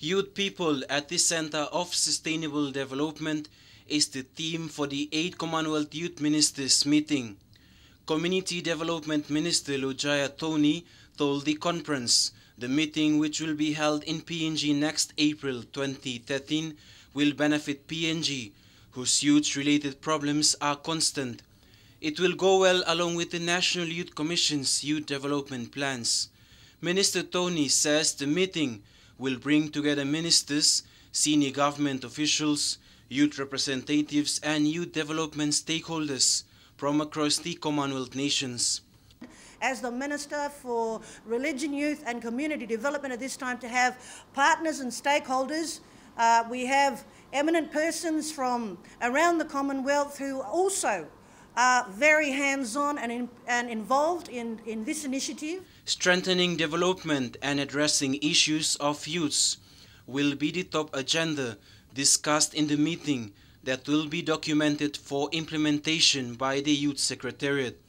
Youth People at the Center of Sustainable Development is the theme for the 8th Commonwealth Youth Ministers meeting. Community Development Minister Loujaya Toni told the conference the meeting which will be held in PNG next April 2013 will benefit PNG whose youth-related problems are constant. It will go well along with the National Youth Commission's youth development plans. Minister Toni says the meeting will bring together ministers, senior government officials, youth representatives and youth development stakeholders from across the Commonwealth nations. As the Minister for Religion, Youth and Community Development at this time to have partners and stakeholders. Uh, we have eminent persons from around the Commonwealth who also are very hands-on and, in, and involved in, in this initiative. Strengthening development and addressing issues of youths will be the top agenda discussed in the meeting that will be documented for implementation by the Youth Secretariat.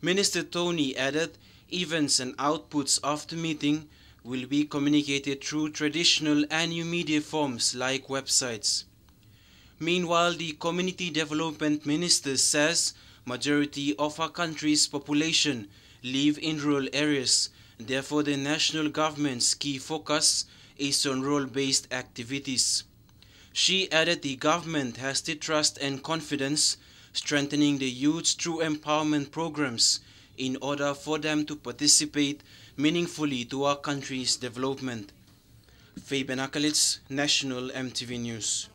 Minister Toni added events and outputs of the meeting will be communicated through traditional and new media forms like websites. Meanwhile, the Community Development Minister says majority of our country's population live in rural areas. Therefore, the national government's key focus is on rural-based activities. She added the government has the trust and confidence strengthening the youth through empowerment programs in order for them to participate meaningfully to our country's development. Fabian Akalitz, National EMTV News.